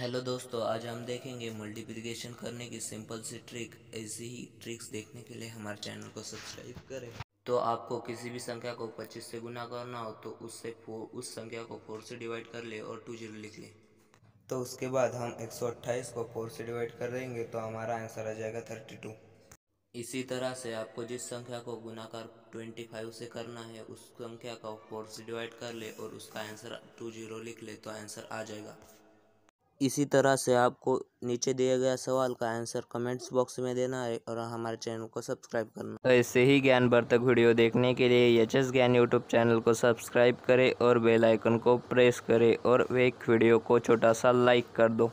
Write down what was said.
Hello दोस्तों, आज हम देखेंगे मल्टीप्लिकेशन करने की सिंपल सी ट्रिक। ऐसी ही ट्रिक्स देखने के लिए हमारे चैनल को सब्सक्राइब करें। तो आपको किसी भी संख्या को 25 से गुना करना हो तो उससे उस संख्या को 4 से डिवाइड कर ले और टू ज़ीरो लिख ले। तो उसके बाद हम 128 को 4 से डिवाइड कर देंगे तो हमारा आंसर आ जाएगा 32 इसी तरह से आपको जिस संख्या को गुनाकार 25 से करना है, उस संख्या को 4 से डिवाइड कर ले और उसका आंसर टू ज़ीरो लिख ले तो आंसर आ जाएगा। इसी तरह से आपको नीचे दिए गया सवाल का आंसर कमेंट्स बॉक्स में देना है और हमारे चैनल को सब्सक्राइब करना। तो ऐसे ही ज्ञान वर्धक वीडियो देखने के लिए H S Gyan YouTube channel को सब्सक्राइब करें और बेल आइकन को प्रेस करें और एक वीडियो को छोटा सा लाइक कर दो।